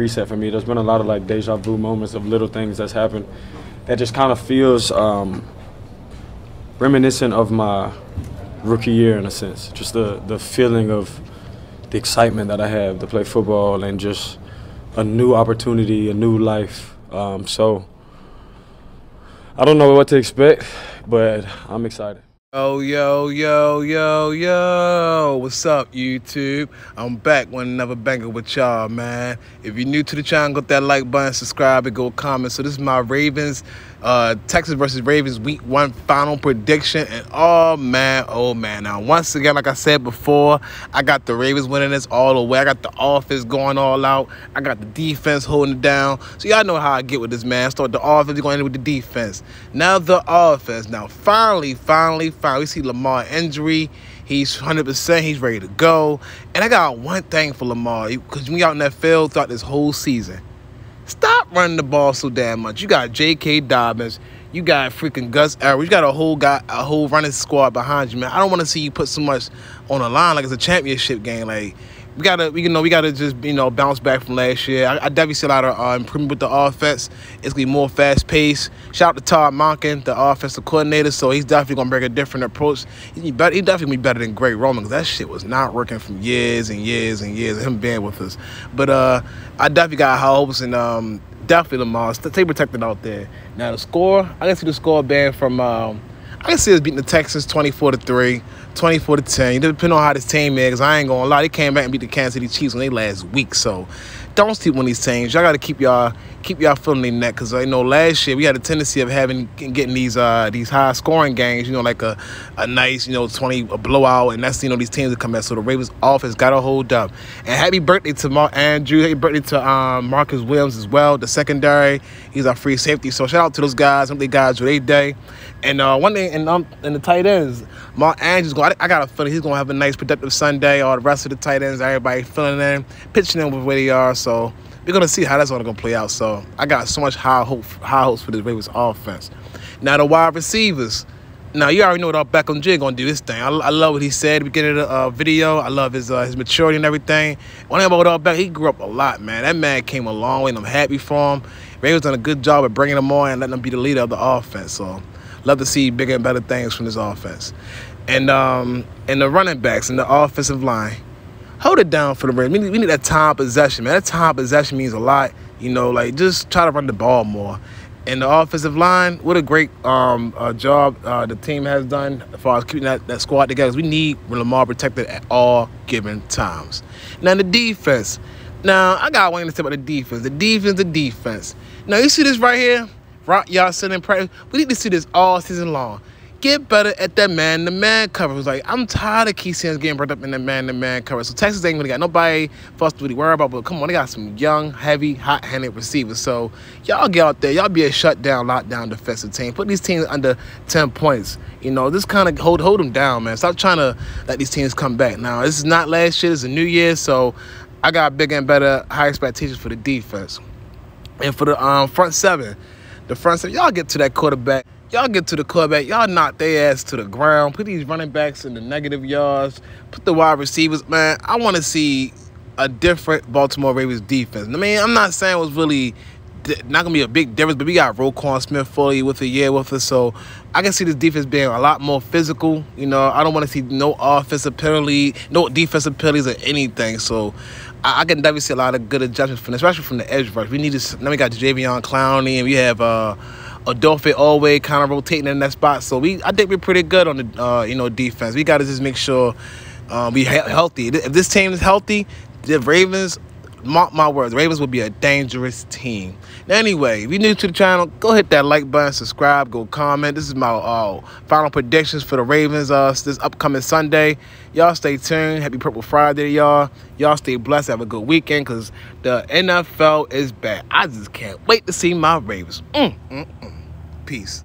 reset for me. There's been a lot of like deja vu moments of little things that's happened that just kind of feels um, reminiscent of my rookie year in a sense. Just the the feeling of the excitement that I have to play football and just a new opportunity, a new life. Um, so I don't know what to expect, but I'm excited. Yo, yo, yo, yo, yo. What's up, YouTube? I'm back with another banger with y'all, man. If you're new to the channel, hit that like button, subscribe, and go comment. So this is my Ravens, uh, Texas versus Ravens week one final prediction. And oh, man, oh, man. Now, once again, like I said before, I got the Ravens winning this all the way. I got the offense going all out. I got the defense holding it down. So y'all know how I get with this, man. Start the offense, going in with the defense. Now the offense. Now, finally, finally, finally, we see Lamar injury. He's 100%. He's ready to go. And I got one thing for Lamar. Because we out in that field throughout this whole season. Stop running the ball so damn much. You got J.K. Dobbins. You got freaking Gus Edwards. You got a whole guy, a whole running squad behind you, man. I don't want to see you put so much on the line like it's a championship game. Like we gotta, we, you know, we gotta just, you know, bounce back from last year. I, I definitely see a lot of uh, improvement with the offense. It's gonna be more fast paced. Shout out to Todd Monken, the offensive coordinator. So he's definitely gonna bring a different approach. He, better, he definitely be better than Greg Roman because that shit was not working from years and years and years of him being with us. But uh, I definitely got hopes and um, definitely Lamar. Stay protected out there. Now the score, I can see the score being from. Um, I can see us beating the Texans 24 to 3, 24 to 10. Depending on how this team is, I ain't gonna lie, they came back and beat the Kansas City Chiefs when they last week. So don't sleep on these teams. Y'all gotta keep y'all keep y'all feeling their neck because I know last year we had a tendency of having getting these uh these high scoring games, you know, like a, a nice, you know, 20 a blowout, and that's you know these teams that come back. So the Ravens offense got to hold up. And happy birthday to Mark Andrew, happy birthday to um Marcus Williams as well, the secondary. He's our free safety. So shout out to those guys, some of the guys with their day. And uh, one thing, and um, and the tight ends, Mark Andrews going. I, I got a feeling he's gonna have a nice, productive Sunday. All the rest of the tight ends, everybody feeling in, pitching in with where they are. So we're gonna see how that's gonna play out. So I got so much high hope, high hopes for this Ravens offense. Now the wide receivers. Now you already know what our Beckham J gonna do this thing. I, I love what he said at the beginning of the uh, video. I love his uh, his maturity and everything. One thing about Odell Beckham, he grew up a lot, man. That man came a long way, and I'm happy for him. Ravens done a good job of bringing him on and letting him be the leader of the offense. So love to see bigger and better things from this offense. And um, and the running backs and the offensive line, hold it down for the Ravens. We need, we need that time possession, man. That time possession means a lot. You know, like just try to run the ball more. And the offensive line, what a great um, uh, job uh, the team has done as far as keeping that, that squad together. We need Lamar protected at all given times. Now the defense. Now I got one to say about the defense. The defense, the defense. Now you see this right here. Right, Y'all sitting in practice. We need to see this all season long. Get better at that man-to-man coverage. Like, I'm tired of Keith Sims getting brought up in the man-to-man coverage. So Texas ain't really got nobody for us to really worry about. But come on, they got some young, heavy, hot-handed receivers. So y'all get out there. Y'all be a shutdown, lockdown defensive team. Put these teams under 10 points. You know, just kind of hold hold them down, man. Stop trying to let these teams come back. Now, this is not last year. It's a new year. So I got bigger and better, high expectations for the defense. And for the um, front seven, the front seven, y'all get to that quarterback. Y'all get to the quarterback. Y'all knock their ass to the ground. Put these running backs in the negative yards. Put the wide receivers. Man, I want to see a different Baltimore Ravens defense. I mean, I'm not saying it was really not gonna be a big difference, but we got Roquan Smith fully with a year with us, so I can see this defense being a lot more physical. You know, I don't want to see no offensive penalty, no defensive penalties or anything. So I, can definitely see a lot of good adjustments from, especially from the edge rush. We need to. Now we got Jadeveon Clowney, and we have uh, Odafe Oweh kind of rotating in that spot. So we, I think we're pretty good on the, uh, you know, defense. We got to just make sure uh, we healthy. If this team is healthy, the Ravens mark my words, Ravens will be a dangerous team. Anyway, if you're new to the channel, go hit that like button, subscribe, go comment. This is my uh, final predictions for the Ravens uh, this upcoming Sunday. Y'all stay tuned. Happy Purple Friday, y'all. Y'all stay blessed. Have a good weekend because the NFL is back. I just can't wait to see my Ravens. Mm, mm, mm. Peace.